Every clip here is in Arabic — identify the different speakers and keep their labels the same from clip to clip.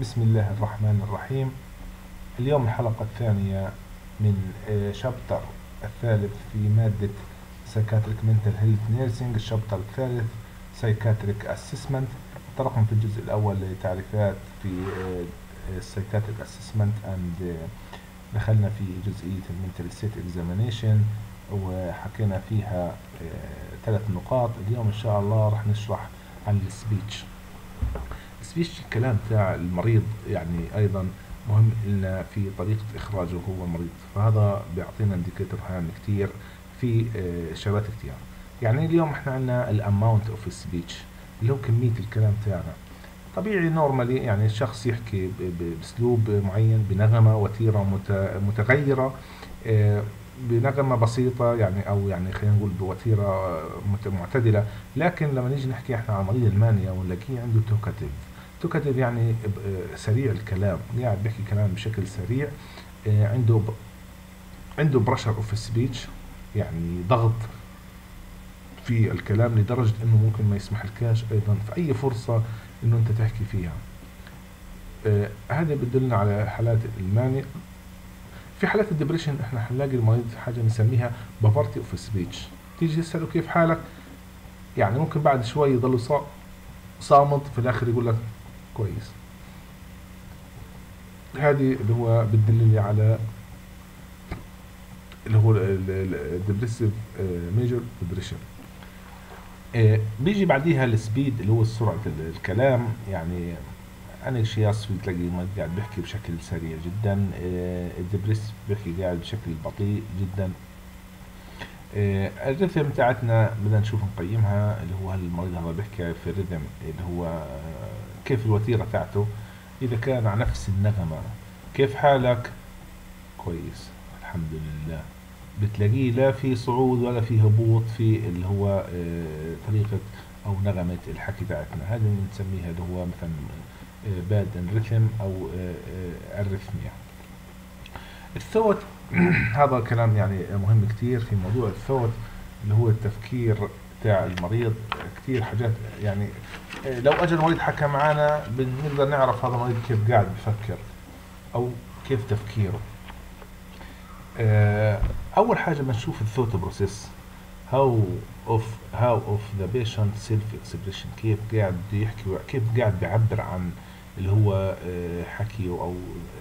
Speaker 1: بسم الله الرحمن الرحيم. اليوم الحلقة الثانية من شابتر الثالث في مادة Psychiatric Mental Health Nursing الشابتر الثالث Psychiatric Assessment. طرقنا في الجزء الأول لتعريفات في Psychiatric Assessment and دخلنا في جزئية Mental State Examination وحكينا فيها ثلاث نقاط. اليوم إن شاء الله راح نشرح عن ال speech ال speech الكلام تاع المريض يعني أيضا مهم لنا في طريقة إخراجه هو المريض فهذا بيعطينا indicator هام كتير في شغلات كتير. يعني اليوم إحنا عندنا ال amount of speech اللي هو كمية الكلام تاعنا. طبيعي normally يعني الشخص يحكي بأسلوب معين بنغمة وتيرة متغيرة بنغمة بسيطة يعني أو يعني خلينا نقول بوتيرة معتدلة. لكن لما نيجي نحكي إحنا عن مريض ال mania ونلاقيه عنده talkative talkative يعني سريع الكلام قاعد بيحكي كلام بشكل سريع عنده ب... عنده pressure of speech يعني ضغط في الكلام لدرجة إنه ممكن ما يسمح لكش أيضا في أي فرصة إنه أنت تحكي فيها. آه هذا بدلنا على حالات ال mania في حالات ال depression إحنا هنلاقي المريض حاجة بنسميها poverty of speech تيجي تسأله كيف حالك؟ يعني ممكن بعد شوي يضل صامت في الآخر يقول لك كويس. هذه اللي هو بتدلني على اللي هو ال depressive major depression بيجي بعديها ال speed اللي هو سرعة الكلام. يعني anxious بتلاقي المريض قاعد بيحكي بشكل سريع جدا. الدبريس بيحكي قاعد بشكل بطيء جدا. الريثم تاعتنا بدنا نشوف نقيمها اللي هو هل المريض هذا بيحكي في الريثم اللي هو كيف الوتيرة تاعته؟ إذا كان على نفس النغمة. كيف حالك؟ كويس الحمد لله. بتلاقيه لا في صعود ولا في هبوط في اللي هو طريقة أو نغمة الحكي تاعتنا. هذا اللي بنسميها اللي هو مثلا bad rhythm أو الريثميا الثوت هذا كلام يعني مهم كتير في موضوع الثوت اللي هو التفكير تاع المريض كتير حاجات يعني لو اجى المريض حكى معانا بنقدر نعرف هذا المريض كيف قاعد بفكر أو كيف تفكيره. أول حاجة بنشوف ال thought process how of how of the patient self expression كيف قاعد يحكي كيف قاعد بيعبر عن اللي هو حكيه أو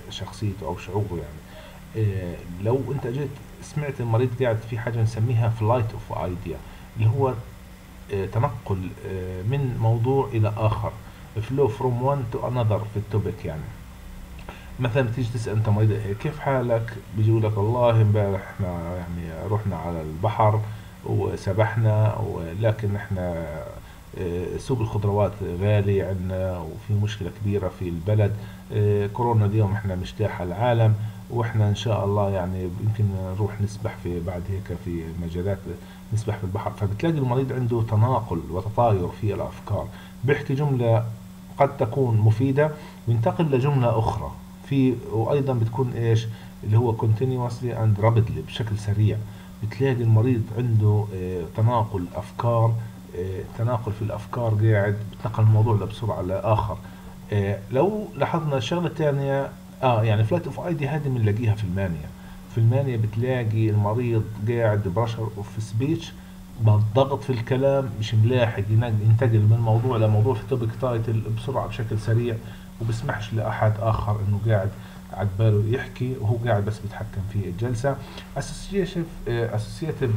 Speaker 1: شخصيته أو شعوره يعني. لو أنت جيت سمعت المريض قاعد في حاجة نسميها flight of idea اللي هو تنقل من موضوع إلى آخر. flow from one to another في ال topic يعني. مثلا تيجي تسأل أنت مريض كيف حالك؟ بيجوا لك والله إمبارح إحنا يعني رحنا على البحر وسبحنا ولكن إحنا سوق الخضروات غالي عندنا وفي مشكلة كبيرة في البلد. كورونا اليوم إحنا مجتاح العالم وإحنا إن شاء الله يعني يمكن نروح نسبح في بعد هيك في مجالات نسبح في البحر. فبتلاقي المريض عنده تناقل وتطاير في الأفكار. بيحكي جملة قد تكون مفيدة وينتقل لجملة أخرى. في وأيضا بتكون إيش؟ اللي هو continuously and rapidly بشكل سريع. بتلاقي المريض عنده تناقل أفكار تناقل في الأفكار قاعد بتنقل الموضوع ده بسرعة لآخر. لو لاحظنا الشغله الثانية آه يعني flight of idea هذه بنلاقيها في ال mania. في ال mania بتلاقي المريض قاعد pressure of speech ضغط في الكلام مش ملاحق ينتقل من موضوع لموضوع في topic title بسرعة بشكل سريع وبسمحش لأحد آخر إنه قاعد على باله يحكي وهو قاعد بس بيتحكم في الجلسة. associative associative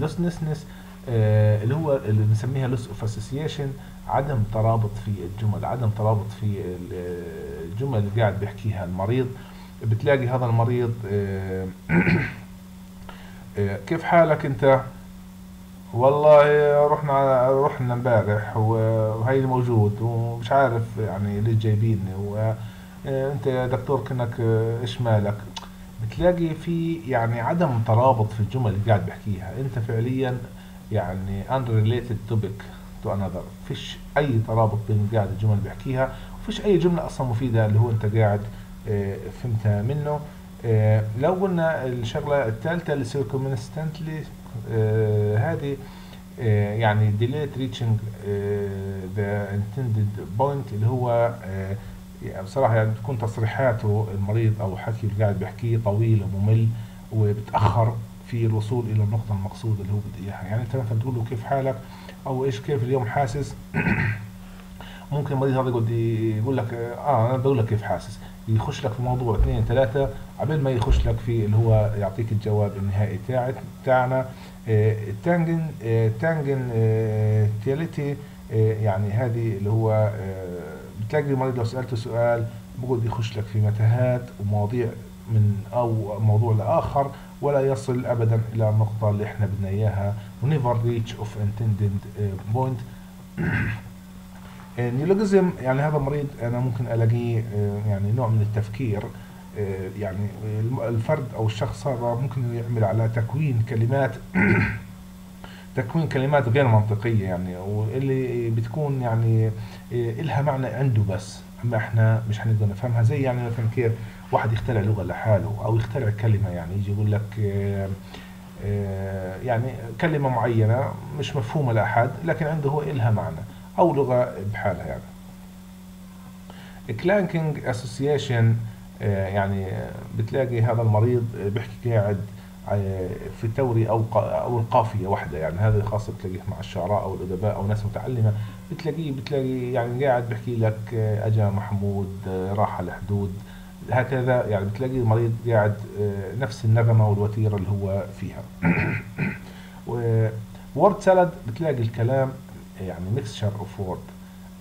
Speaker 1: looseness اللي هو اللي بنسميها loss of association عدم ترابط في الجمل عدم ترابط في الجمل اللي قاعد بيحكيها المريض. بتلاقي هذا المريض كيف حالك أنت؟ والله رحنا رحنا امبارح وهي موجود ومش عارف يعني ليش جايبيني وانت يا دكتور كنك إيش مالك؟ بتلاقي في يعني عدم ترابط في الجمل اللي قاعد بيحكيها أنت فعليا يعني unrelated topic to another. فيش أي ترابط بين قاعد الجمل اللي بيحكيها وفيش أي جملة أصلا مفيدة اللي هو أنت قاعد فهمتها منه. آه لو قلنا الشغلة الثالثة اللي circumstantially آه هذه يعني delayed reaching the intended point اللي هو يعني بصراحة يعني بتكون تصريحاته المريض أو حكي اللي قاعد بيحكيه طويل وممل وبتأخر في الوصول إلى النقطة المقصودة اللي هو بده إياها. يعني أنت مثلا تقول له كيف حالك؟ أو إيش كيف اليوم حاسس؟ ممكن المريض هذا يقعد يقول لك آه أنا بقول لك كيف حاسس. يخش لك في موضوع اثنين ثلاثة قبل ما يخش لك في اللي هو يعطيك الجواب النهائي تاعت تاعنا. آه، تانجن آه، آه، تياليتي يعني هذه اللي هو بتلاقي المريض لو سألته سؤال بقعد يخش لك في متاهات ومواضيع من أو موضوع لآخر ولا يصل ابدا إلى النقطة اللي إحنا بدنا إياها. و never reach of intended point neologism يعني هذا مريض أنا ممكن ألاقيه آه، يعني نوع من التفكير آه، يعني الفرد أو الشخص هذا ممكن يعمل على تكوين كلمات تكوين كلمات غير منطقية يعني واللي بتكون يعني آه، إلها معنى عنده بس. أما إحنا مش هنقدر نفهمها زي يعني مثلا كيف واحد يخترع لغة لحاله أو يخترع كلمة يعني يجي يقول لك يعني كلمة معينة مش مفهومة لأحد لكن عنده هو إلها معنى. أو لغة بحالها يعني. clanging association يعني آه، بتلاقي هذا المريض آه، بيحكي قاعد آه، في توري أو أو القافية واحدة يعني. هذا خاصة بتلاقيه مع الشعراء أو الأدباء أو ناس متعلمة. بتلاقيه بتلاقي يعني قاعد بيحكي لك آه، أجا محمود آه، راح الحدود هكذا يعني بتلاقي المريض قاعد آه، نفس النغمة والوتيرة اللي هو فيها. word salad بتلاقي الكلام يعني mixture of word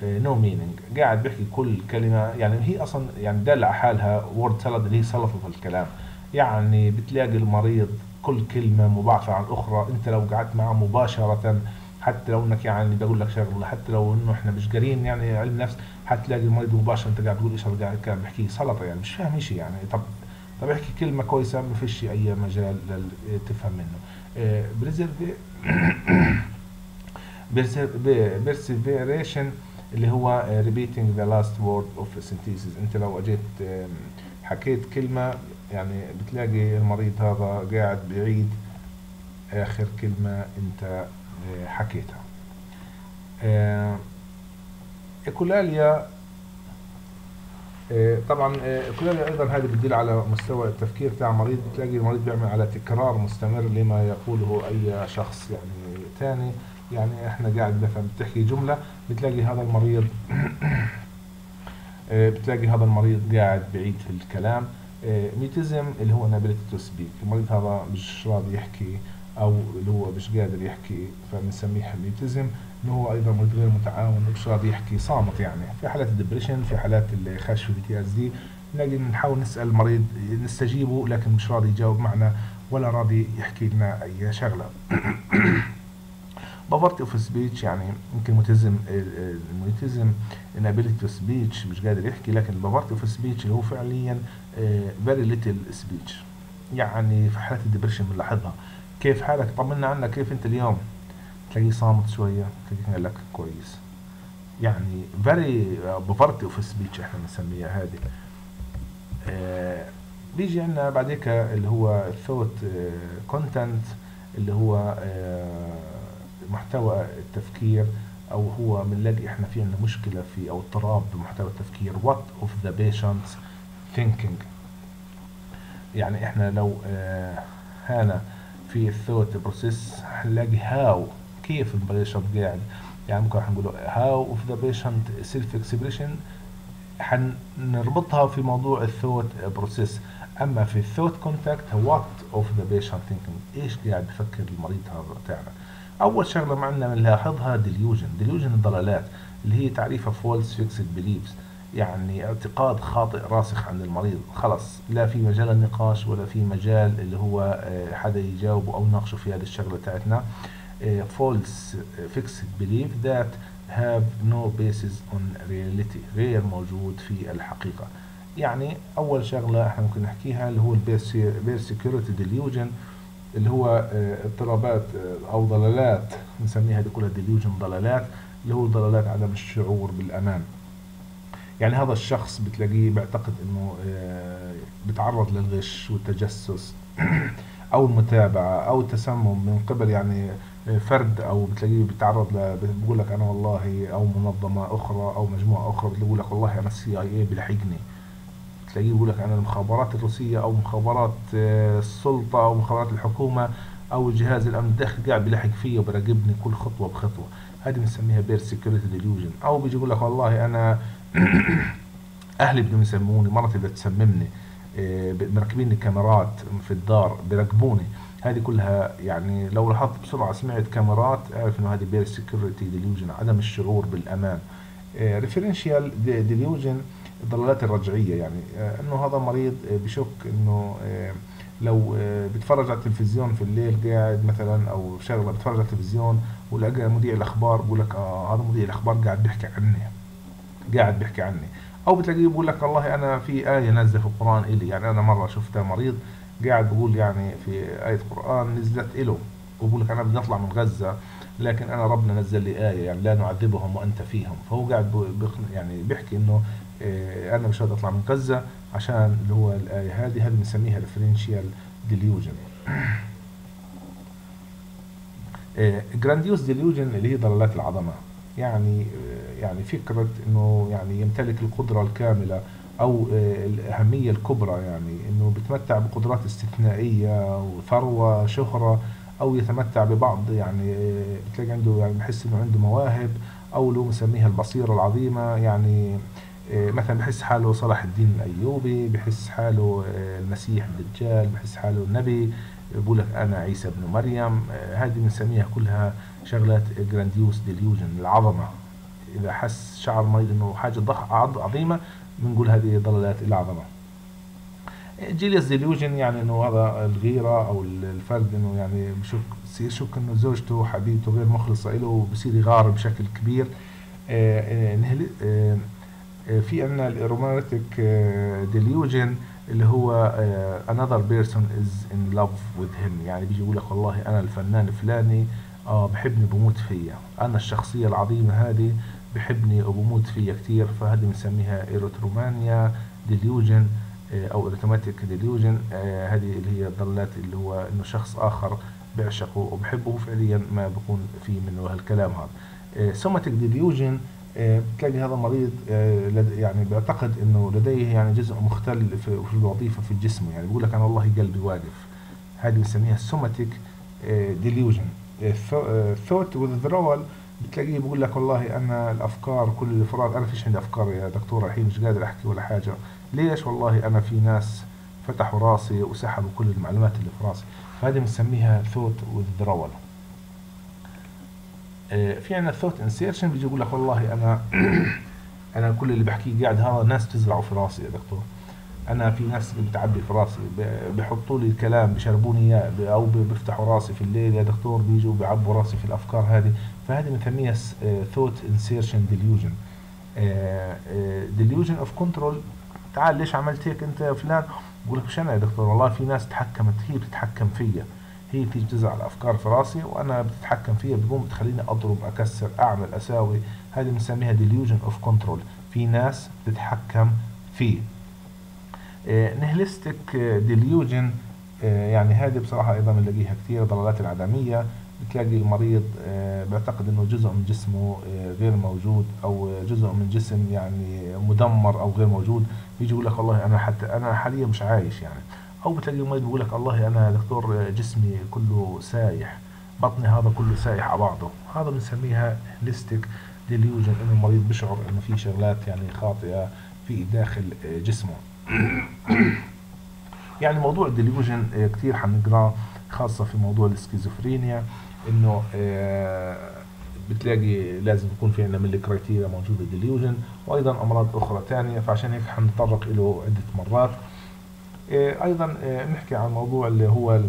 Speaker 1: no meaning قاعد بيحكي كل كلمة. يعني هي أصلا يعني دالة على حالها word salad اللي هي سلطه الكلام. يعني بتلاقي المريض كل كلمة مبعثره عن أخرى. أنت لو قعدت معه مباشرة حتى لو إنك يعني بقول لك شغلة حتى لو إنه إحنا مش قاريين يعني علم نفس حتلاقي المريض مباشرة أنت قاعد تقول إيش قاعد كان بيحكي سلطه يعني مش فاهم شيء يعني. طب طب احكي كلمة كويسة ما فيش أي مجال تفهم منه. بريزرف perseveration اللي هو uh, the last word of a synthesis انت لو اجيت um, حكيت كلمة يعني بتلاقي المريض هذا قاعد بيعيد آخر كلمة انت uh, حكيتها. ايكولاليا طبعا ايكولاليا أيضا هذه بتدل على مستوى التفكير تاع المريض بتلاقي المريض بيعمل على تكرار مستمر لما يقوله أي شخص يعني ثاني يعني إحنا قاعد مثلا بتحكي جملة بتلاقي هذا المريض آه، بتلاقي هذا المريض قاعد بعيد في الكلام. mutism اللي هو inability to speak. المريض هذا مش راضي يحكي أو اللي هو مش قادر يحكي فبنسميه mutism انه هو أيضا مريض غير متعاون مش راضي يحكي صامت يعني. في حالات ال depression في حالات اللي خاصة في ال PTSD نلاقي نحاول نسأل المريض نستجوبه لكن مش راضي يجاوب معنا ولا راضي يحكي لنا أي شغلة. poverty of speech يعني يمكن متزم المتزم inability to speech مش قادر يحكي لكن poverty of speech اللي هو فعليا آه، very little speech. يعني في حالات الدبريشن بنلاحظها. كيف حالك؟ طمنا عنك كيف أنت اليوم؟ تلاقيه صامت شوية تلاقيه قال لك كويس. يعني uh, poverty of speech إحنا بنسميها هذه. آه، بيجي عندنا بعد هيك اللي هو الثوت content اللي هو آه، محتوى التفكير أو هو بنلاقي إحنا في عندنا مشكلة في أو اضطراب بمحتوى التفكير. What of the patient's thinking يعني إحنا لو آه، هنا في ال thought process هنلاقي how كيف ال patient قاعد؟ يعني ممكن هنقول how of the patient self expression حنربطها في موضوع الثوت process أما في ال thought content what of the patient thinking إيش قاعد بفكر المريض هذا تاعنا أول شغلة معنا بنلاحظها delusion delusion الضلالات اللي هي تعريفها false fixed beliefs يعني اعتقاد خاطئ راسخ عند المريض. خلص لا في مجال النقاش ولا في مجال اللي هو آه، حدا يجاوبه أو يناقشه في هذه الشغلة تاعتنا. false fixed belief that have no basis on reality. غير موجود في الحقيقة. يعني أول شغلة إحنا ممكن نحكيها اللي هو ال persecutory delusion اللي هو آه، اضطرابات آه، أو ضلالات نسميها دي كلها delusion ضلالات اللي هو ضلالات عدم الشعور بالأمان. يعني هذا الشخص بتلاقيه بيعتقد إنه آه، بيتعرض للغش والتجسس أو المتابعة أو التسمم من قبل يعني فرد أو بتلاقيه بيتعرض ل بيقول لك أنا والله أو منظمة أخرى أو مجموعة أخرى بتقول لك والله أنا ال CIA بيلاحقني تلاقيه بيقول لك أنا المخابرات الروسية أو مخابرات آه، السلطة أو مخابرات الحكومة أو جهاز الامن الداخلي قاعد بيلاحق فيا وبراقبني كل خطوة بخطوة. هذه بنسميها persecutory delusion أو بيجي يقول لك والله أنا أهلي بدهم يسموني مرتي بتسممني آه، مركبين كاميرات في الدار بيراقبوني. هذه كلها يعني لو لاحظت بسرعة سمعت كاميرات أعرف إنه هذه persecutory delusion عدم الشعور بالأمان. referential delusion الضلالات الرجعية يعني آه، إنه هذا مريض آه، بشك إنه آه، لو بيتفرج على التلفزيون في الليل قاعد مثلا أو شغلة بيتفرج على التلفزيون ولقى مذيع الأخبار بقول لك آه هذا مذيع الأخبار قاعد بيحكي عني قاعد بيحكي عني. أو بتلاقيه بيقول لك والله أنا في آية نازلة في القرآن إلي يعني أنا مرة شفت مريض قاعد بقول يعني في آية قران نزلت له وبقول لك أنا بدي أطلع من غزة لكن أنا ربنا نزل لي آية يعني لا نعذبهم وأنت فيهم. فهو قاعد يعني بيحكي إنه أنا مش راضي أطلع من غزة عشان اللي هو الآية هذه هذه بنسميها referential delusion grandiose delusion اللي هي ضلالات العظمة. يعني آه، يعني فكرة إنه يعني يمتلك القدرة الكاملة أو آه، الأهمية الكبرى يعني إنه بيتمتع بقدرات استثنائية وثروة شهرة أو يتمتع ببعض يعني بتلاقي عنده يعني بحس إنه عنده مواهب أو له مسميها البصيرة العظيمة يعني. مثلا بحس حاله صلاح الدين الأيوبي بحس حاله آه، المسيح الدجال بحس حاله النبي. بقول لك أنا عيسى ابن مريم. آه، هذه بنسميها كلها شغلات grandiose delusion العظمة. إذا حس شعر المريض إنه حاجة عظيمة بنقول هذه ضلالات العظمة. jealous delusion يعني إنه هذا الغيرة أو الفرد إنه يعني بشك يشك إنه زوجته حبيبته غير مخلصة له وبصير يغار بشكل كبير. آه، آه، آه، آه، في عندنا ال romantic delusion اللي هو آه، another person is in love with him. يعني بيجي يقول لك والله أنا الفنان الفلاني آه بحبني بموت فيا. أنا الشخصية العظيمة هذه بحبني وبموت فيا كتير فهذه بنسميها erotomania delusion أو erotomanic delusion هذه اللي هي الضلالات اللي هو إنه شخص آخر بيعشقه وبحبه. فعليا ما بكون في منه هالكلام هذا. somatic delusion بتلاقي هذا مريض آه، يعني بيعتقد إنه لديه يعني جزء مختل في الوظيفة في الجسم. يعني بيقول لك أنا والله قلبي واقف. هذه بنسميها somatic delusion thought withdrawal. بتلاقيه بيقول لك والله أنا الأفكار كل الافراد أنا فيش عندي أفكار يا دكتور الحين مش قادر أحكي ولا حاجة. ليش؟ والله أنا في ناس فتحوا راسي وسحبوا كل المعلومات اللي في راسي. فهذه بنسميها ثوت آه، في عندنا thought insertion بيجي يقول لك والله أنا أنا كل اللي بحكيه قاعد هذا ناس بتزرعه في راسي يا دكتور. أنا في ناس بتعبي في راسي ب- بيحطوا لي الكلام بيشربوني إياه أو بيفتحوا راسي في الليل يا دكتور بيجوا بيعبوا راسي في الأفكار هذه. فهذه بنسميها thought insertion delusion delusion of control تعال ليش عملت هيك أنت يا فلان؟ بقول لك مش أنا يا دكتور والله في ناس تحكمت هي بتتحكم فيا. هي بتيجي بتزرع الأفكار في راسي وأنا بتتحكم فيها بتقوم بتخليني أضرب أكسر أعمل أساوي. هذه بنسميها delusion of control في ناس بتتحكم فيه. nihilistic delusion يعني هذه بصراحة أيضا بنلاقيها كثير ضلالات العدمية. بتلاقي المريض آه، بيعتقد إنه جزء من جسمه آه، غير موجود أو جزء من جسم يعني مدمر أو غير موجود. بيجي يقول لك والله أنا حتى أنا حاليا مش عايش يعني. أو بتلاقي المريض بيقول لك والله أنا دكتور جسمي كله سايح بطني هذا كله سايح على بعضه. هذا بنسميها nihilistic delusion إنه المريض بيشعر إنه في شغلات يعني خاطئة في داخل آه، جسمه. يعني موضوع ال delusion آه، كتير حنقراه خاصة في موضوع السكيزوفرينيا إنه آه، بتلاقي لازم يكون في عندنا من ال criteria موجودة delusion وأيضا أمراض أخرى تانية. فعشان هيك حنتطرق له عدة مرات. أيضا آه، نحكي عن موضوع اللي هو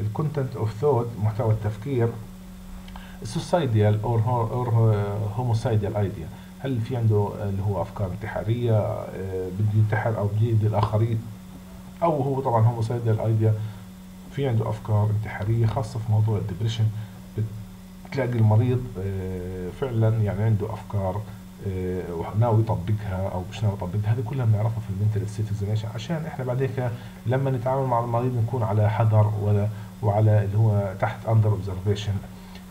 Speaker 1: ال content of thought محتوى التفكير. ال suicidal or homicidal idea هل في عنده اللي هو أفكار انتحارية آه، بده ينتحر أو بده يأذي الآخرين؟ أو هو طبعا homicidal idea في عنده أفكار انتحارية خاصة في موضوع ال depression بتلاقي المريض آه، فعلا يعني عنده أفكار آه، وناوي يطبقها أو مش ناوي يطبقها هذه كلها بنعرفها في ال mental state examination عشان إحنا بعد هيك لما نتعامل مع المريض نكون على حذر ولا وعلى اللي هو تحت under observation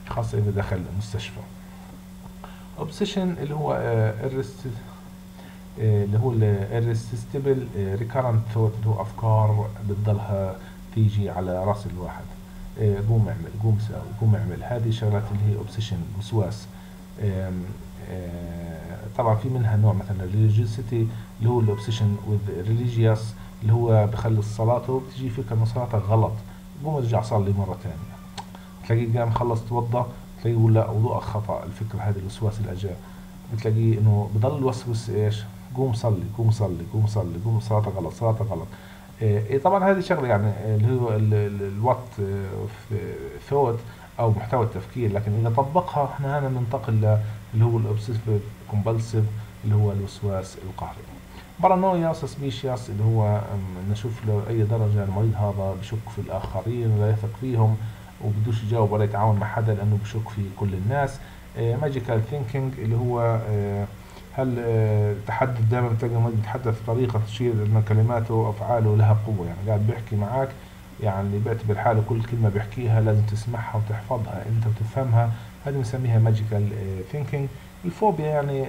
Speaker 1: خاصة إذا دخل المستشفى. obsession اللي هو ال resist اللي هو ال resistible recurrent thought اللي هو أفكار بتضلها تيجي على رأس الواحد. آه، قوم اعمل قوم ساوي قوم اعمل. هذه شغلات اللي هي obsession وسواس. آم، آه، طبعا في منها نوع مثلا religiosity اللي هو ال obsession with religious اللي هو بخلي صلاته بتجي فكره إنه صلاتك غلط. قوم ارجع صلي مرة ثانية تلاقيه قام خلص توضى تلاقيه يقول لا وضوءك خطأ. الفكرة هذه الوسواس اللي اجاه بتلاقيه إنه بضل يوسوس إيش؟ قوم صلي قوم صلي قوم صلي قوم صلاتك غلط صلاتك غلط. إيه إيه طبعا هذه شغلة يعني اللي هو ال- ال- الوات ثوت أو محتوى التفكير. لكن إذا طبقها إحنا هنا ننتقل اللي هو ال obsessive compulsive اللي هو الوسواس القهري. paranoia suspicious اللي هو نشوف لاي درجة المريض هذا بشك في الآخرين ولا يثق فيهم وبدوش يجاوب ولا يتعاون مع حدا لأنه بشك في كل الناس. magical thinking اللي هو آه، هل آه، التحدث دائما بتلاقي المريض يتحدث بطريقه تشير ان كلماته وأفعاله لها قوة. يعني قاعد بيحكي معك يعني بيعتبر حاله كل كلمة بيحكيها لازم تسمعها وتحفظها أنت وتفهمها. هذه بنسميها magical thinking الفوبيا يعني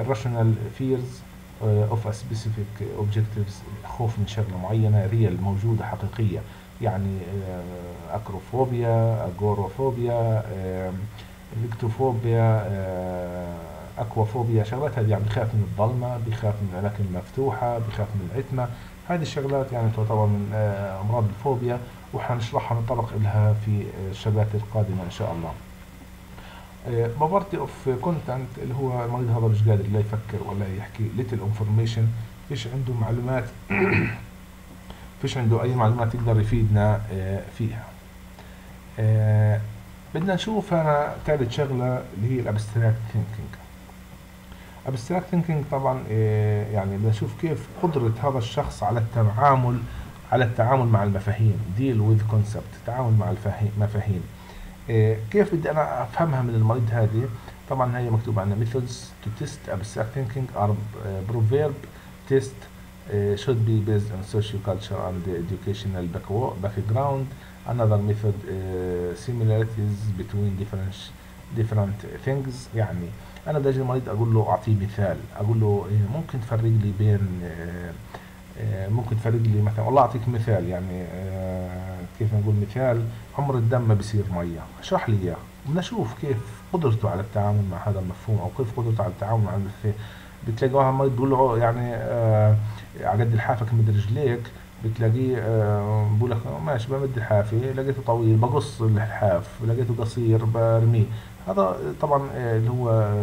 Speaker 1: irrational fears of specific objectives خوف من شغله معينة real موجودة حقيقية. يعني acrophobia agoraphobia آه، aquaphobia شغلات هذه يعني بخاف من الظلمة بخاف من الأماكن المفتوحة بخاف من العتمة. هذه الشغلات يعني تعتبر من آه، أمراض الفوبيا وحنشرحها نتطرق لها في ال chapters القادمة إن شاء الله. poverty of content اللي هو المريض هذا مش قادر لا يفكر ولا يحكي little information فيش عنده معلومات فيش عنده أي معلومات يقدر يفيدنا آه، فيها. آه، بدنا نشوف هنا ثالث شغلة اللي هي ال abstract thinking abstract thinking طبعا آه، يعني بدنا نشوف كيف قدرة هذا الشخص على التعامل على التعامل مع المفاهيم. Deal with concept التعامل مع المفاهيم كيف بدي أنا افهمها من المريض هذه طبعا هي مكتوب عندنا methods to test abstract thinking are uh, proverb test uh, should be based on social culture and educational background another method uh, similarities between different different things يعني أنا بدي أجي المريض أقول له اعطيه مثال أقول له إيه، ممكن تفرق لي بين آه، آه، ممكن تفرق لي مثلا والله اعطيك مثال يعني آه، كيف نقول مثال عمره الدم ما بيصير مية. اشرح لي إياه. بدنا نشوف كيف قدرته على التعامل مع هذا المفهوم أو كيف قدرته على التعامل مع المفهوم. بتلاقي واحد مريض بيقول له يعني آه على قد لحافك مد رجليك. بتلاقيه آه بقول لك ماشي بمد لحافه لقيته طويل بقص اللحاف لقيته قصير برميه هذا طبعا آه، اللي هو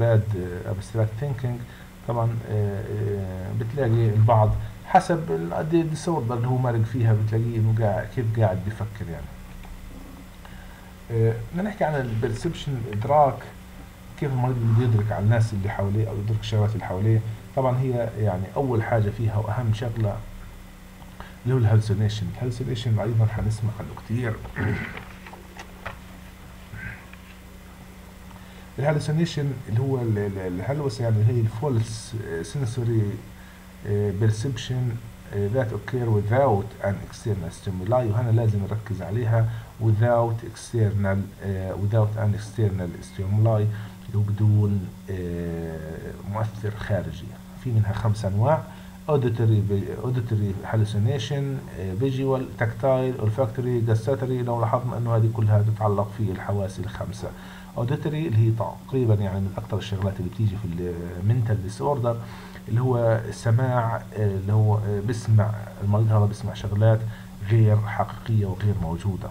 Speaker 1: bad abstract thinking طبعا آه، آه، بتلاقي البعض حسب قد إيه ال disorder اللي هو مرق فيها بتلاقيه انه قاعد كيف قاعد بيفكر يعني. بدنا نحكي عن ال perception الإدراك كيف المريض يدرك على الناس اللي حواليه أو يدرك الشغلات اللي حواليه. طبعا هي يعني أول حاجة فيها وأهم شغلة اللي هو ال hallucination ال hallucination أيضا حنسمع عنه كثير ال hallucination اللي هو ال- ال- الهلوسة يعني هي ال false سنسوري uh, that occur without an external stimuli وهنا لازم نركز عليها. Without external uh, without an external stimuli اللي هو بدون uh, مؤثر خارجي. في منها خمس أنواع auditory auditory hallucination uh, visual tactile olfactory gustatory. لو لاحظنا إنه هذه كلها تتعلق في الحواس الخمسة. auditory اللي هي تقريبا يعني من أكثر الشغلات اللي بتيجي في ال mental disorder اللي هو السماع اللي هو بسمع المريض هذا بسمع شغلات غير حقيقية وغير موجودة.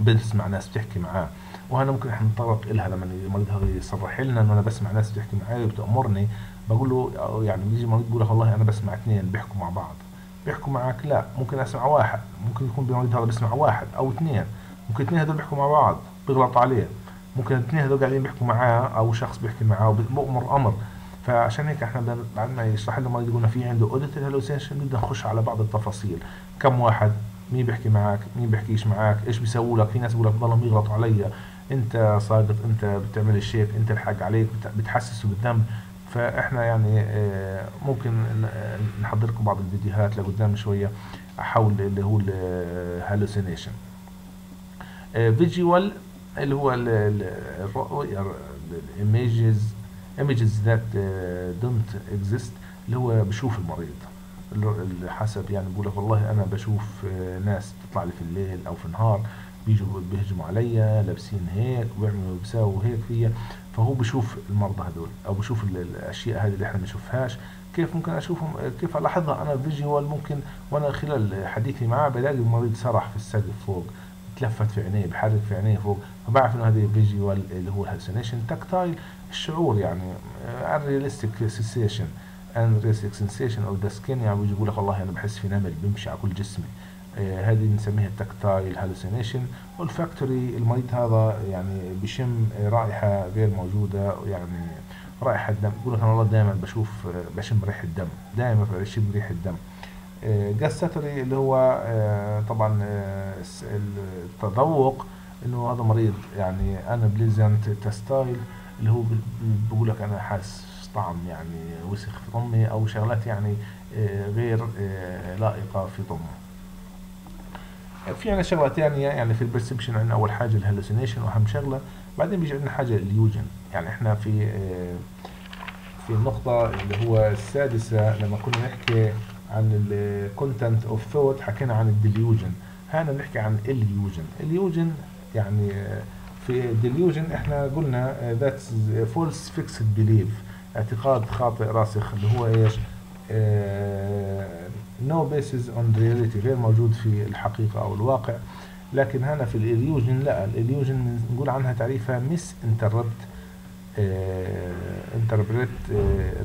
Speaker 1: بنسمع ناس بتحكي معاه. وهنا ممكن إحنا نتطرق لها لما المريض هذا يصرح لنا إنه أنا بسمع ناس بتحكي معي وبتأمرني. بقول له يعني بيجي مريض بيقول لك والله أنا بسمع اثنين بيحكوا مع بعض. بيحكوا معك لا. ممكن أسمع واحد. ممكن يكون المريض هذا بيسمع واحد أو اثنين ممكن اثنين هذول بيحكوا مع بعض بيغلطوا عليه. ممكن الاثنين هذول قاعدين بيحكوا معاه أو شخص بيحكي معاه وبأمر أمر. فعشان هيك إحنا بعد ما يشرح لنا المريض يقولنا في عنده auditory hallucination بدنا نخش على بعض التفاصيل. كم واحد؟ مين بيحكي معك؟ مين بيحكيش معك؟ إيش بيسووا لك؟ في ناس بيقول لك ضلهم يغلطوا علي أنت ساقط أنت بتعملش إشي؟ أنت الحق عليك؟ بت- بتحسسه بالذنب؟ فإحنا يعني آه، ممكن آه، نحضر لكم بعض الفيديوهات لقدام شوية حول اللي هو ال hallucination visual اللي هو ال images images uh, don't exist اللي هو بشوف المريض. اللي حسب يعني بقول لك والله أنا بشوف آه، ناس تطلع لي في الليل أو في النهار بيجوا بيهجموا عليا لابسين هيك وبيعملوا بيساووا هيك فيا. فهو بشوف المرضى هذول أو بشوف ال- الأشياء هذه اللي إحنا ما نشوفهاش. كيف ممكن أشوفهم؟ كيف ألاحظها؟ أنا visual ممكن وأنا خلال حديثي معاه بلاقي المريض سرح في السقف فوق تلفت في عينيه بحرك في عينيه فوق. فبعرف إنه هذه visual اللي هو ال hallucination tactile الشعور يعني unrealistic unrealistic sensation of the skin يعني بيجي يقول لك والله أنا بحس في نمل بيمشي على كل جسمي. آه، هذه بنسميها ال tactile hallucination و olfactory المريض هذا يعني بشم رائحة غير موجودة يعني رائحة دم. يقول لك أنا والله دائما بشوف آه، بشم ريحة دم. دائما بشم ريحة دم. gustatory اللي هو آه، طبعا آه، التذوق إنه هذا مريض يعني unpleasant taste اللي هو ب- بقول لك أنا حاسس طعم يعني وسخ في تمي أو شغلات يعني آه، غير آه، لائقة في تمه في عندنا شغله ثانية يعني في ال perception عندنا أول حاجة ال hallucination وأهم شغلة بعدين بيجي عندنا حاجة illusion يعني إحنا في آه، في النقطه اللي هو السادسة لما كنا نحكي عن ال content of thought حكينا عن ال delusion هنا بنحكي عن illusion illusion يعني في ال delusion إحنا قلنا that's false fixed belief اعتقاد خاطئ راسخ اللي هو إيش؟ no basis on reality غير موجود في الحقيقة أو الواقع. لكن هنا في ال illusion لا ال illusion نقول عنها تعريفها misinterpret interpret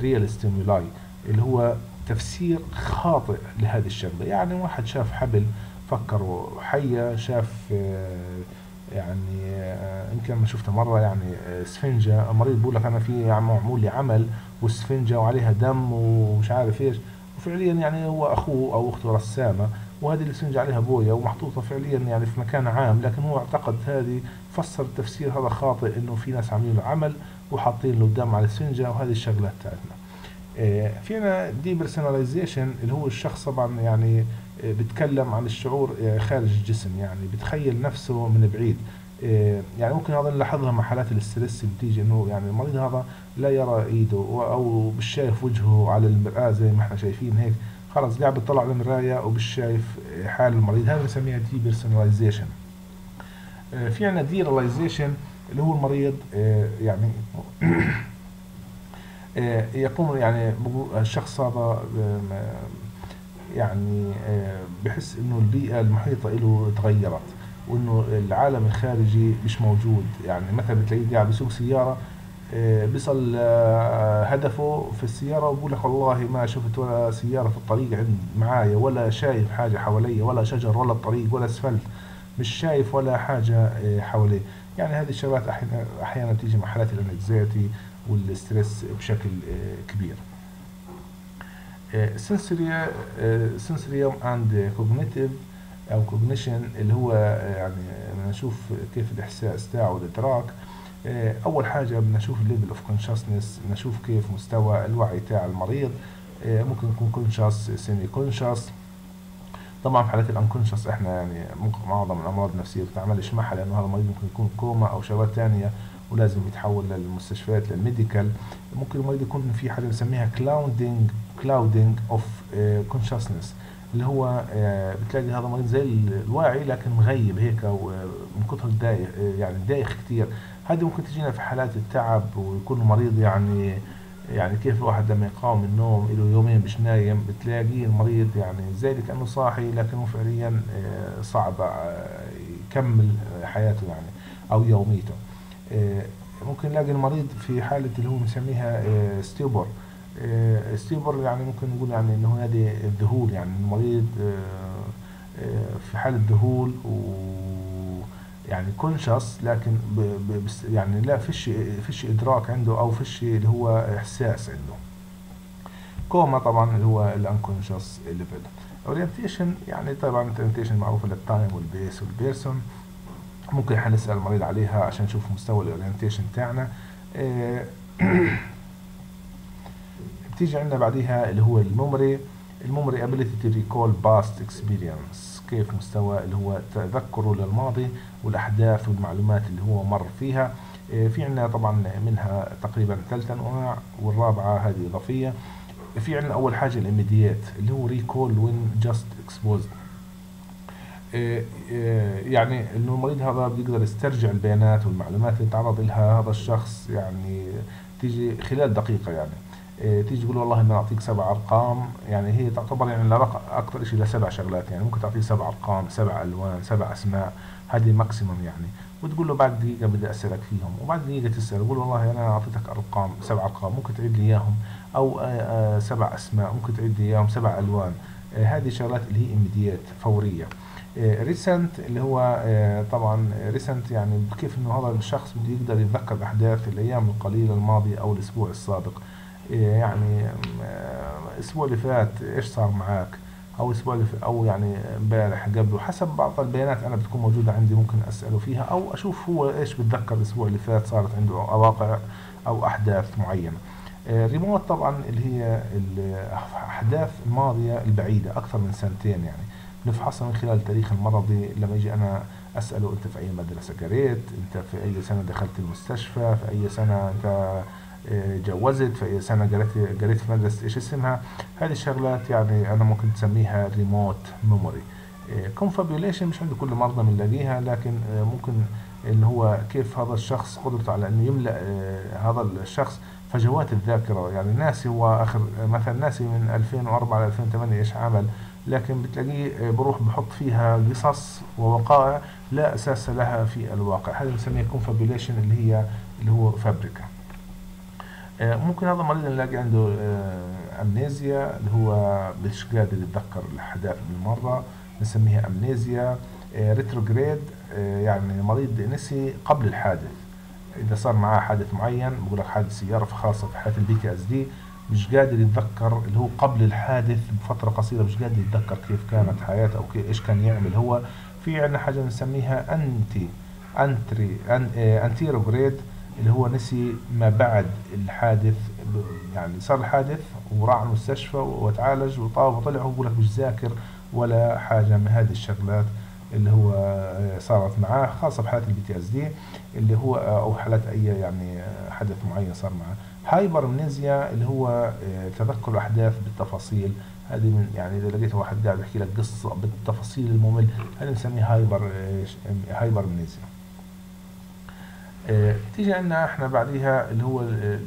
Speaker 1: real stimuli اللي هو تفسير خاطئ لهذه الشغلة. يعني واحد شاف حبل فكر حية شاف آه، يعني آه، يمكن ما شفته مرة يعني آه، سفنجة. مريض بيقول لك أنا في عم- معمول لي عمل والسفنجة وعليها دم ومش عارف إيش. وفعليا يعني هو أخوه أو أخته رسامة وهذه السفنجة عليها بوية ومحطوطة فعليا يعني في مكان عام. لكن هو اعتقد هذه فسر التفسير هذا خاطئ إنه في ناس عاملين له عمل وحاطين له دم على السفنجة وهذه الشغلات تاعتنا آه، في عنا depersonalization اللي هو الشخص طبعا يعني بيتكلم عن الشعور آه، خارج الجسم يعني بتخيل نفسه من بعيد. آه، يعني ممكن هذا نلاحظها مع حالات ال stress بتيجي إنه يعني المريض هذا لا يرى إيده أو مش شايف وجهه على المرآة زي ما إحنا شايفين هيك. خلص قاعد بيطلع على المراية ومش شايف آه، حال المريض. هذا بنسميها depersonalization في عندنا derealization اللي هو المريض يعني يقوم يعني الشخص هذا يعني آه، بحس إنه البيئة المحيطة له تغيرت وإنه العالم الخارجي مش موجود. يعني مثلا بتلاقيه قاعد بيسوق سيارة آه، بيصل آه، هدفه في السيارة وبقول لك والله ما شفت ولا سيارة في الطريق عند معايا ولا شايف حاجة حواليا ولا شجر ولا طريق ولا أسفلت. مش شايف ولا حاجة حواليه. يعني هذه الشغلات أحيانا تيجي مع حالات ال anxiety وال stress بشكل كبير. sensoria sensorium and cognitive أو cognition اللي هو آه، يعني بدنا نشوف كيف الإحساس تاعه والادراك آه، أول حاجة بدنا نشوف ال level of consciousness نشوف كيف مستوى الوعي تاع المريض آه، ممكن يكون conscious semi conscious طبعا في حالات ال unconscious إحنا يعني معظم الأمراض النفسية بتتعاملش معها لأنه هذا المريض ممكن يكون كوما أو شغلات ثانية ولازم يتحول للمستشفيات لل medical. ممكن المريض يكون في حاجة بنسميها clouding clouding of consciousness اللي هو آه، بتلاقي هذا مريض زي ال- الواعي لكن مغيب هيك ومن كثر الدايخ آه، يعني دايخ كثير هذه ممكن تجينا في حالات التعب ويكون المريض يعني يعني كيف الواحد لما يقاوم النوم له يومين مش نايم بتلاقيه المريض يعني زي كأنه صاحي لكنه فعليا آه، صعب آه، يكمل آه، حياته يعني أو يوميته. آه، ممكن نلاقي المريض في حالة اللي هو بنسميها آه، stupor آه، يعني ممكن نقول يعني إنه هذه الذهول يعني المريض آه، آه، في حالة ذهول و يعني conscious لكن يعني لا فيش فيش إدراك عنده أو فيش اللي هو إحساس عنده. كوما طبعا اللي هو ال unconscious level orientation يعني طبعا الاورينتيشن معروفه للتايم والبيس والبيرسون ممكن حنسال المريض عليها عشان نشوف مستوى ال orientation تاعنا. آه، بتيجي عندنا بعديها اللي هو ال memory ال memory ability to recall past experience. كيف مستوى اللي هو تذكره للماضي والأحداث والمعلومات اللي هو مر فيها. آه، في عندنا طبعا منها تقريبا ثلاث انواع والرابعة هذه إضافية. في عندنا أول حاجة ال immediate اللي هو recall when just exposed يعني إنه المريض هذا بيقدر يسترجع البيانات والمعلومات اللي تعرض لها هذا الشخص يعني تيجي خلال دقيقة يعني. إيه، تيجي تقول والله بدنا نعطيك سبع أرقام يعني هي تعتبر يعني أكثر شيء لسبع شغلات يعني ممكن تعطيه سبع أرقام سبع ألوان سبع أسماء هذه maximum يعني. وتقول له بعد دقيقة بدي أسألك فيهم وبعد دقيقة تسأل تقول والله أنا أعطيتك أرقام سبع أرقام ممكن تعيد لي إياهم. أو آه، آه، سبع أسماء ممكن تعيد لي إياهم سبع ألوان. هذه شغلات اللي هي immediate فورية. recent اللي هو طبعا recent يعني كيف إنه هذا الشخص بده يقدر يتذكر احداث الأيام القليلة الماضية أو الأسبوع السابق. يعني الأسبوع اللي فات إيش صار معك أو الأسبوع اللي أو يعني امبارح قبله. حسب بعض البيانات أنا بتكون موجودة عندي ممكن أسأله فيها أو أشوف هو إيش بتذكر الأسبوع اللي فات صارت عنده واقع أو أحداث معينة. ريموت طبعا اللي هي الاحداث الماضية البعيدة أكثر من سنتين يعني. نفحصها من خلال التاريخ المرضي. لما يجي أنا أسأله أنت في أي مدرسة قريت؟ أنت في أي سنة دخلت المستشفى؟ في أي سنة أنت اتجوزت؟ في سنة قريت قريت في مدرسة إيش اسمها؟ هذه الشغلات يعني أنا ممكن تسميها remote memory confabulation مش عند كل مرضى بنلاقيها لكن آه، ممكن اللي هو كيف هذا الشخص قدرته على انه يملأ آه، هذا الشخص فجوات الذاكرة. يعني ناسي هو آخر مثلا ناسي من 2004 ل 2008 إيش عمل. لكن بتلاقيه آه، بروح بحط فيها قصص ووقائع لا أساس لها في الواقع. هذا بنسميه كونفابيوليشن اللي هي اللي هو فابريكا. آه، ممكن هذا المريض نلاقي عنده آه، امنيزيا اللي هو مش قادر يتذكر الأحداث بالمرة نسميها amnesia retrograde آه، يعني مريض نسي قبل الحادث. إذا صار معاه حادث معين بقول لك حادث سيارة خاصه في حالة ال PTSD مش قادر يتذكر اللي هو قبل الحادث بفترة قصيرة مش قادر يتذكر كيف كانت حياته كيف إيش كان يعمل. هو في عندنا حاجة بنسميها anti anter an anterograde اللي هو نسي ما بعد الحادث يعني صار الحادث وراح المستشفى وتعالج وطاب وطلع وبقول لك مش ذاكر ولا حاجة من هذه الشغلات اللي هو صارت معاه خاصة بحالات ال PTSD اللي هو أو حالات أي يعني حدث معين صار معاه. hyper amnesia اللي هو تذكر الاحداث بالتفاصيل. هذه من يعني إذا لقيت واحد قاعد يحكي لك قصة بالتفاصيل الممل هذه نسميها hyper hyper amnesia آه، تيجي عندنا إحنا بعديها اللي هو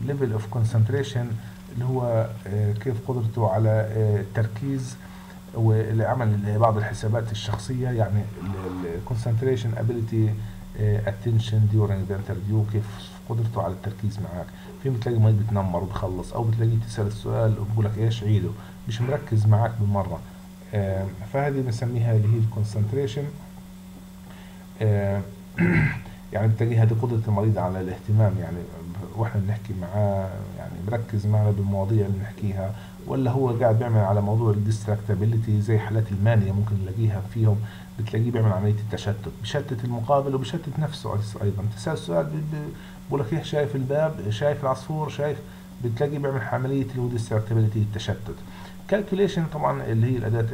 Speaker 1: level of concentration اللي هو آه، كيف قدرته على آه، التركيز ولعمل بعض الحسابات الشخصية يعني ال concentration ability attention during the interview كيف قدرته على التركيز معك في بتلاقي مريض بتنمر وبخلص أو بتلاقيه تسأل السؤال وبقول لك إيش عيده؟ مش مركز معك بالمرة. فهذه بنسميها اللي هي ال concentration يعني بالتالي هذه قدرة المريض على الاهتمام يعني وإحنا بنحكي معاه يعني مركز معنا بالمواضيع اللي بنحكيها ولا هو قاعد بيعمل على موضوع ال distractibility زي حالات ال mania ممكن نلاقيها فيهم. بتلاقيه بيعمل عملية التشتت بشتت المقابل وبشتت نفسه أيضا. تسأل سؤال بقول لك إيه شايف الباب شايف العصفور شايف بتلاقيه بيعمل عملية اللي هو distractibility التشتت calculation طبعا اللي هي الأداة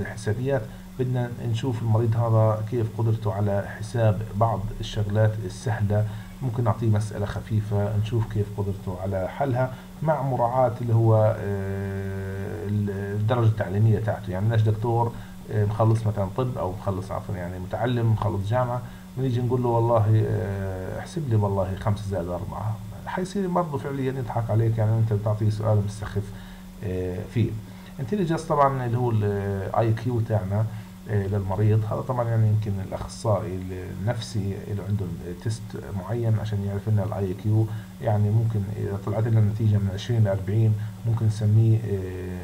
Speaker 1: الحسابيات بدنا نشوف المريض هذا كيف قدرته على حساب بعض الشغلات السهلة. ممكن نعطيه مسألة خفيفة نشوف كيف قدرته على حلها مع مراعاة اللي هو آه، الدرجة التعليمية تاعته. يعني مش دكتور آه، مخلص مثلا طب أو مخلص عفوا يعني متعلم مخلص جامعة ونيجي نقول له والله آه، احسب لي والله خمسة زائد أربعة. حيصير برضه فعليا يضحك عليك يعني أنت بتعطيه سؤال مستخف فيه. intelligence طبعا اللي هو ال IQ تاعنا آه، للمريض هذا طبعا يعني يمكن الأخصائي النفسي اللي عنده test معين عشان يعرف لنا ال IQ يعني ممكن إذا طلعت لنا النتيجه من 20 ل 40 ممكن نسميه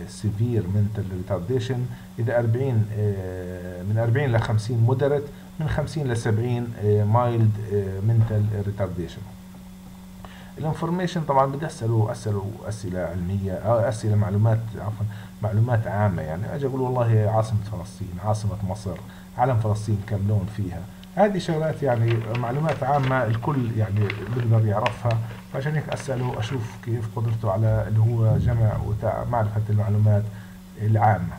Speaker 1: severe mental retardation إذا 40 آه، من 40 ل 50 moderate من 50 ل 70 mild mental retardation ال information طبعا بدي أسأله أسأله أسئلة علمية أو أسئلة معلومات عفوا معلومات عامة يعني. أجي أقول والله عاصمة فلسطين عاصمة مصر علم فلسطين كم لون فيها؟ هذه شغلات يعني معلومات عامة الكل يعني بيقدر يعرفها. فعشان هيك أسأله أشوف كيف قدرته على اللي هو جمع ومعرفه المعلومات العامة.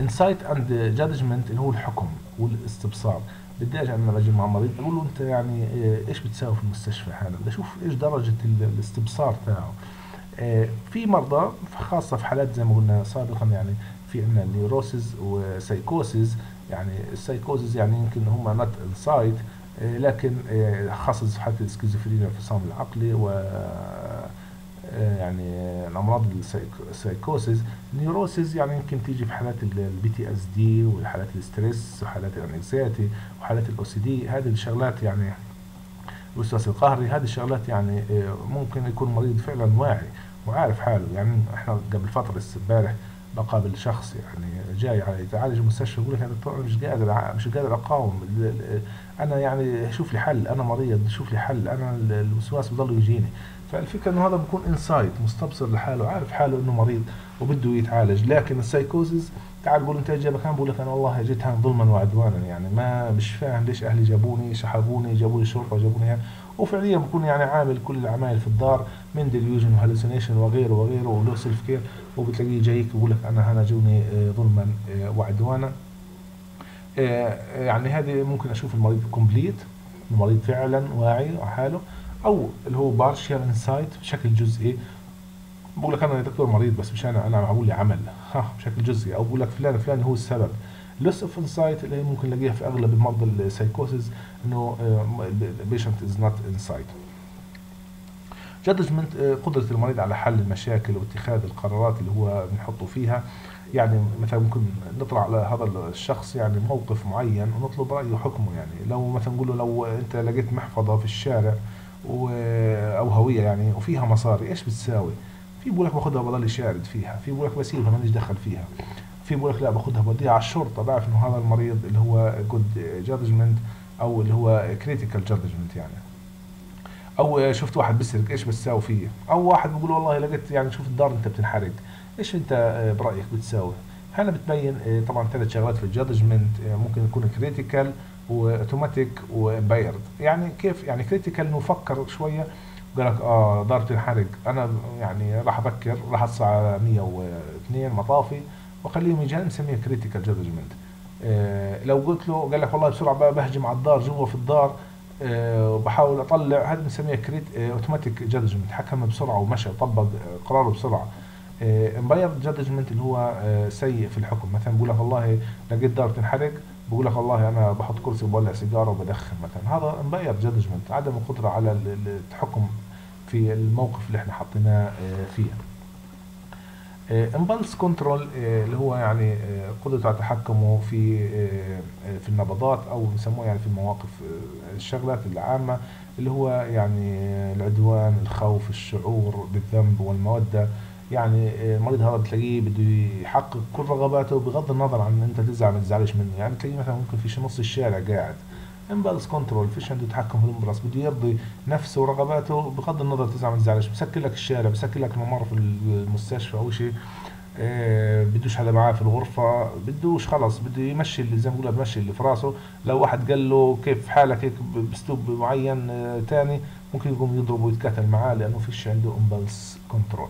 Speaker 1: insight and judgment اللي هو الحكم. والاستبصار. بدي أجي أنا راجع مع مريض أقول له أنت يعني آه، إيش بتساوي في المستشفى حالا بدي أشوف إيش درجة ال- الاستبصار تاعه. آه، في مرضى خاصة في حالات زي ما قلنا سابقا يعني في عندنا neurosis وسايكوسيس. يعني السايكوسيس يعني يمكن هم not insight لكن آه، خاصة في حالة السكيزوفرينيا الانفصام العقلي و يعني الأمراض ال psych- ال psychosis neurosis يعني يمكن تيجي في حالات ال PTSD وحالات ال stress وحالات ال anxiety وحالات ال OCD هذه الشغلات يعني الوسواس القهري هذه الشغلات يعني آه، ممكن يكون مريض فعلا واعي وعارف حاله. يعني إحنا قبل فترة لسه بقابل شخص يعني جاي على يتعالج في المستشفى يقول لك أنا مش قادر مش قادر أقاوم. أنا يعني شوف لي حل أنا مريض شوف لي حل أنا ال- الوسواس بضل يجيني. فالفكرة إنه هذا بيكون insight مستبصر لحاله عارف حاله إنه مريض وبده يتعالج. لكن السايكوزيس تعال قول أنت جايبك كان بقول لك أنا والله جيت هان ظلما وعدوانا يعني. ما مش فاهم ليش أهلي جابوني سحبوني جابوا لي الشرطه جابوني وفعليا بكون يعني عامل كل العمايل في الدار من delusion و hallucination وغيره وغيره و low self care وبتلاقيه جايك يقول لك أنا هنا جوني آه، ظلما آه، وعدوانا. آه، يعني هذه ممكن أشوف المريض complete المريض فعلا واعي على حاله أو اللي هو partial insight بشكل جزئي. بقول لك أنا يا دكتور مريض بس مش أنا أنا معمول لي عمل. ها بشكل جزئي. أو بقول لك فلان فلان هو السبب. loss of insight اللي ممكن نلاقيها في أغلب المرضى السايكوسيس إنه ال patient is not insight judgment قدرة المريض على حل المشاكل واتخاذ القرارات اللي هو بنحطه فيها يعني مثلا ممكن نطلع على هذا الشخص يعني موقف معين ونطلب رأيه وحكمه يعني لو مثلا نقول له لو أنت لقيت محفظة في الشارع و أو هوية يعني وفيها مصاري إيش بتساوي؟ في بقول لك باخذها بضل شارد فيها، في بقول لك بسيبها ماليش دخل فيها. في بقول لك لا باخذها بديها على الشرطة بعرف إنه هذا المريض اللي هو good judgment أو اللي هو critical judgment يعني. أو شفت واحد بيسرق إيش بتساوي فيه؟ أو واحد بيقول والله لقيت يعني شوف الدار أنت بتنحرق إيش أنت آه، برأيك بتساوي؟ هنا بتبين آه، طبعا ثلاث شغلات في ال judgment ممكن يكون critical و automatic و impaired يعني كيف؟ يعني critical إنه فكر شوية قال لك آه دار تنحرق. أنا يعني راح أفكر راح أدفع على 102 مطافي واخليهم يجي نسميه critical judgment آه لو قلت له قال لك والله بسرعة بهجم على الدار جوا في الدار آه، وبحاول أطلع هذا بنسميه crit- automatic judgment حكم بسرعة ومشى وطبق آه، قراره بسرعة. impaired judgment اللي هو آه، سيء في الحكم. مثلا بقول لك والله لقيت دار تنحرق بقول لك والله أنا بحط كرسي وبولع سيجارة وبدخن مثلا. هذا impaired judgment عدم القدره على ال- ال- التحكم في الموقف اللي إحنا حطيناه آه، فيه. impulse control اللي هو يعني آه، قدرته على تحكمه في آه، آه، في النبضات أو بنسموه يعني في المواقف آه، الشغلات العامة اللي هو يعني آه، العدوان الخوف الشعور بالذنب والمودة. يعني آه، المريض هذا بتلاقيه بده يحقق كل رغباته بغض النظر عن أنت تزعل ما تزعلش منه. يعني تلاقيه مثلا ممكن في نص الشارع قاعد. impulse control فيش عنده تحكم في ال impulse بده يرضي نفسه ورغباته بغض النظر تزعل ما تزعلش بسكر لك الشارع بسكر لك الممر في المستشفى أو شيء آه، بدوش حدا معاه في الغرفة بدوش خلص بده يمشي اللي زي ما بقول بمشي اللي في راسه لو واحد قال له كيف حالك هيك بأسلوب معين آه، تاني ممكن يقوم يضربه ويتقاتل معاه لأنه فيش عنده impulse control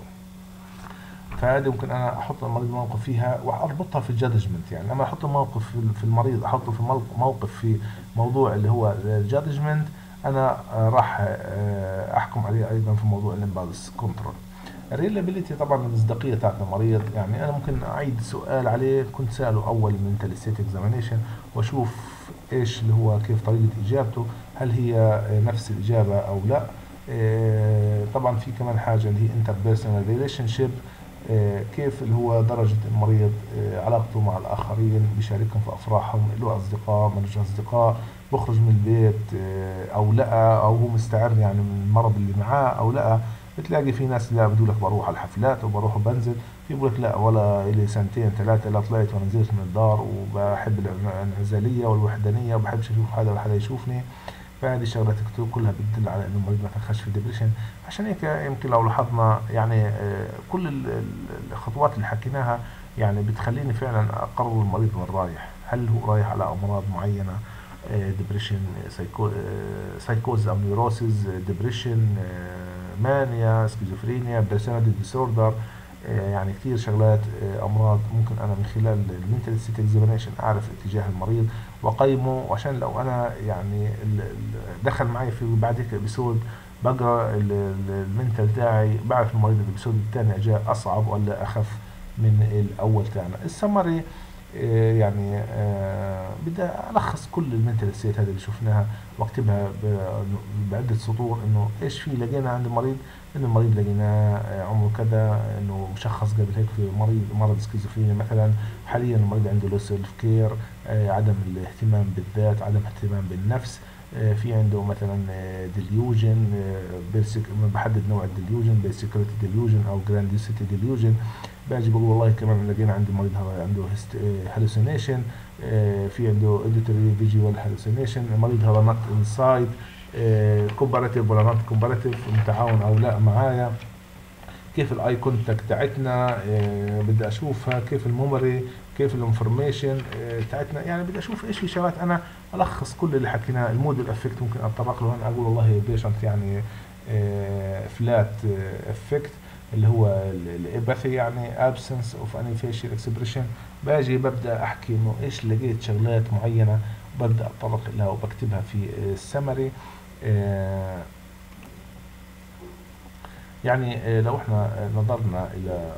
Speaker 1: فهذه ممكن أنا أحط المريض موقف فيها وأربطها في ال judgment يعني لما أحط موقف في المريض أحطه في مو- موقف في موضوع اللي هو ال judgment أنا راح آه، أحكم عليه أيضا في موضوع ال impulse control ال reliability طبعا المصداقيه تاعت المريض. يعني أنا ممكن أعيد سؤال عليه كنت سأله أول mental state examination وأشوف إيش اللي هو كيف طريقة إجابته هل هي آه، نفس الإجابة أو لا. آه، طبعا في كمان حاجة اللي هي interpersonal relationship كيف اللي هو درجة المريض آه، علاقته مع الآخرين بيشاركهم في أفراحهم له أصدقاء ملوش أصدقاء بخرج من البيت آه، أو لأ أو هو مستعر يعني من المرض اللي معاه أو لأ. بتلاقي في ناس لا بيقول لك بروح على الحفلات وبروح وبنزل. في بيقول لك لأ ولا إلي سنتين ثلاثة لا طلعت ولا نزلت من الدار وبحب الانعزالية والوحدانية وبحبش أشوف حدا ولا حدا يشوفني. فهذه الشغلات كلها بتدل على إنه المريض مثلا خش في depression عشان هيك يمكن لو لاحظنا يعني آه، كل ال- ال- الخطوات اللي حكيناها يعني بتخليني فعلا أقرر المريض وين رايح. هل هو رايح على أمراض معينة؟ depression psychosis أو neurosis depression mania schizophrenia personality disorder يعني كتير شغلات آه، أمراض ممكن أنا من خلال ال mental state examination أعرف اتجاه المريض. واقيمه وعشان لو أنا يعني دخل معي في بعد هيك episode بقرا ال mental تاعي بعرف المريض ال episode الثاني جاء أصعب ولا أخف من الأول تاعنا السمري يعني آه، بدي ألخص كل ال mental state هذه اللي شفناها وأكتبها بعدة سطور إنه إيش في لقينا عند المريض؟ إنه المريض لقيناه آه، عمره كذا إنه مشخص قبل هيك في مريض مرض سكيزوفرينيا مثلا. حاليا المريض عنده low self care عدم الاهتمام بالذات عدم اهتمام بالنفس. في عنده مثلا delusion persec- بحدد نوع ال delusion persecutory delusion أو grandiosity delusion باجي بقول والله كمان لقينا عندي مريض عنده hallucination في عنده auditory visual hallucination هذا not insight cooperative ولا not cooperative متعاون أو لا معايا. كيف ال eye contact تاعتنا آه، بدي أشوفها كيف ال memory كيف ال information تاعتنا. يعني بدي أشوف إيش في شغلات أنا ألخص كل اللي حكيناه ال mood وال affect ممكن أتطرق له هون أقول والله patient يعني flat affect اللي هو ال apathy يعني absence of any facial expression. باجي ببدأ أحكي إنه إيش لقيت شغلات معينة ببدأ أتطرق لها وبكتبها في السمري يعني آه، لو إحنا آه، نظرنا إلى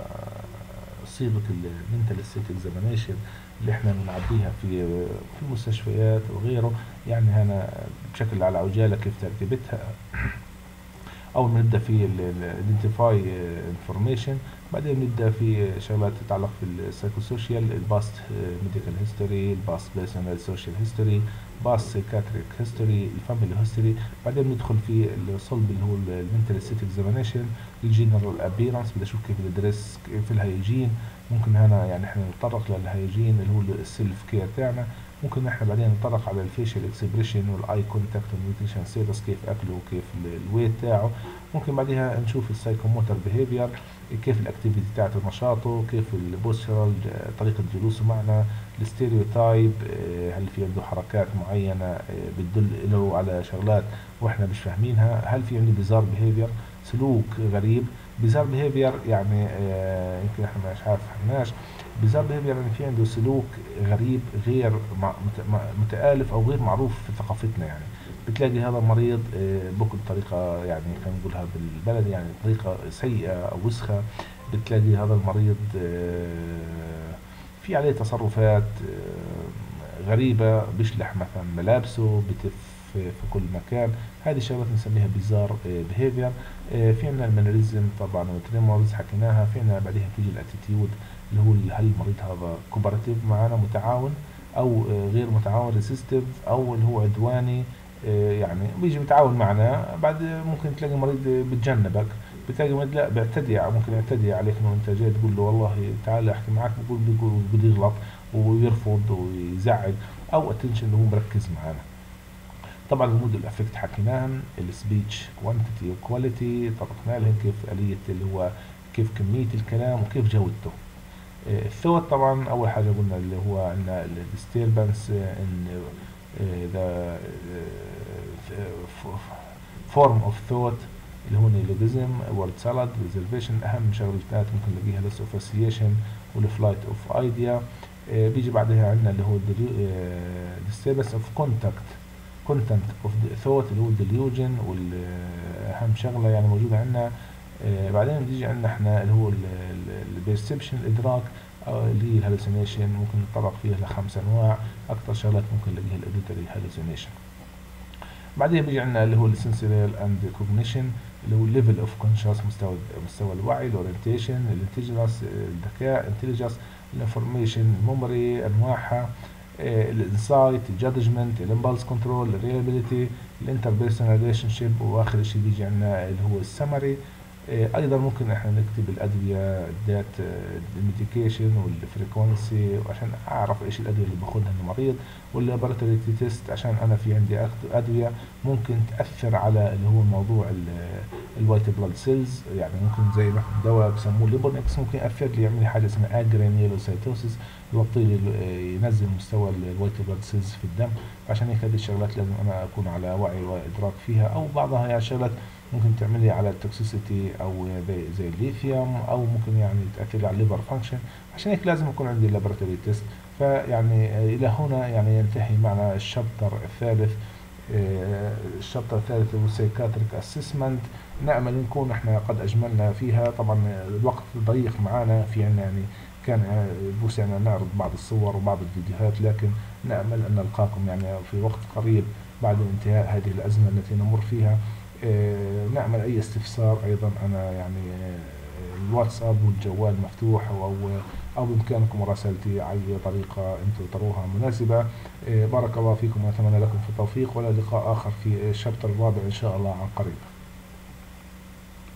Speaker 1: صيغة ال mental state examination اللي إحنا بنعديها في في المستشفيات وغيره. يعني هنا بشكل على عجالة كيف ترتيبتها. أول ما نبدأ في ال identifying information بعدين نبدأ في شغلات تتعلق في ال psychosocial ال past medical history ال past personal social history past psychiatric history ال family history. بعدين ندخل في الصلب اللي هو ال mental state examination ال general appearance بدي أشوف كيف ال dress كيف ال hygiene. ممكن هنا يعني إحنا نتطرق لل hygiene اللي هو ال self care تاعنا. ممكن إحنا بعدين نتطرق على ال facial expression وال eye contact وال nutrition status كيف أكله وكيف ال weight تاعه. ممكن بعدها نشوف ال psychomotor behavior كيف ال activity تاعته نشاطه كيف ال postural طريقة جلوسه معنا ال stereotype آه، هل في عنده حركات معينة آه، بتدل له على شغلات وإحنا مش فاهمينها هل في عنده bizarre behavior سلوك غريب. bizarre behavior يعني آه، يمكن إحنا مش عارف فهمناش behavior يعني في عنده سلوك غريب غير متآلف أو غير معروف في ثقافتنا يعني. بتلاقي هذا المريض آه، باكل بطريقه يعني خلينا نقولها بالبلد يعني طريقة سيئة أو وسخة. بتلاقي هذا المريض آه، في عليه تصرفات آه، غريبة بيشلح مثلا ملابسه بتف في كل مكان. هذه شغلات نسميها bizarre behavior في عندنا ال mannerism طبعا وال tremors حكيناها. في عندنا بعدها تيجي ال attitude. اللي هو هل المريض هذا cooperative معنا متعاون أو آه، غير متعاون resistive أو اللي هو عدواني آه، يعني بيجي بيتعاون معنا بعد ممكن تلاقي مريض بتجنبك بتلاقي لا بيعتدي ممكن يعتدي عليك إنه أنت جاي تقول له والله تعال أحكي معك بقول بيقول بده يغلط ويرفض ويزعج أو attention اللي هو مركز معنا طبعا ال mood وال affect حكيناهم ال speech quantity و quality طرقنا لهم كيف آلية اللي هو كيف كمية الكلام وكيف جودته. الثوت طبعا أول حاجة قلنا اللي هو عندنا ال disturbance in the form of thought اللي هو neologism word salad perseveration أهم شغلات ممكن نلاقيها association وال flight of idea بيجي بعدها عندنا اللي هو disturbance of contact content of thought اللي هو ال delusion والاهم شغلة يعني موجودة عندنا. آه، بعدين بيجي عندنا إحنا اللي هو ال perception الإدراك اللي هي ال hallucination ممكن نتطرق فيها لخمس أنواع. أكثر شغلات ممكن نلاقيها ال auditory hallucination بعدين بيجي عندنا اللي هو ال sensorial and cognition اللي هو ال level of conscious مستوى مستوى الوعي ال orientation ال intelligence الذكاء intelligence ال information ال memory أنواعها الإنسايت الجادجمنت الامبلس كنترول الريلابيلتي الانتربيرسونال ريليشن شيب وآخر شيء بيجي عندنا اللي هو السمري أيضا ممكن إحنا نكتب الأدوية الدات ال medication وال frequency عشان أعرف إيش الأدوية اللي باخذها المريض وال laboratory test عشان أنا في عندي أدوية ممكن تأثر على اللي هو موضوع ال white blood cells يعني ممكن زي ما دواء بسموه Leponex ممكن يأثر لي يعمل لي حاجة اسمها agranulocytosis يوطي لي ينزل مستوى ال white blood cells في الدم. عشان هيك هذه الشغلات لازم أنا أكون على وعي وإدراك فيها أو بعضها يعني شغلات ممكن تعملي على ال toxicity أو زي الليثيوم أو ممكن يعني تاثري على ال liver function عشان هيك لازم يكون عندي laboratory test فيعني آه، إلى هنا يعني ينتهي معنا ال chapter الثالث آه، ال chapter الثالث هو psychiatric assessment نأمل نكون إحنا قد أجملنا فيها. طبعا الوقت ضيق معنا في عنا يعني كان آه، بوسعنا نعرض بعض الصور وبعض الفيديوهات لكن نأمل أن نلقاكم يعني في وقت قريب بعد انتهاء هذه الأزمة التي نمر فيها. نعمل أي استفسار أيضا. أنا يعني آه، الواتساب والجوال مفتوح أو أو بإمكانكم مراسلتي على أي طريقة أنتم تروها مناسبة. آه، بارك الله فيكم وأتمنى لكم في التوفيق وإلى لقاء آخر في الشابتر الرابع إن شاء الله عن قريب.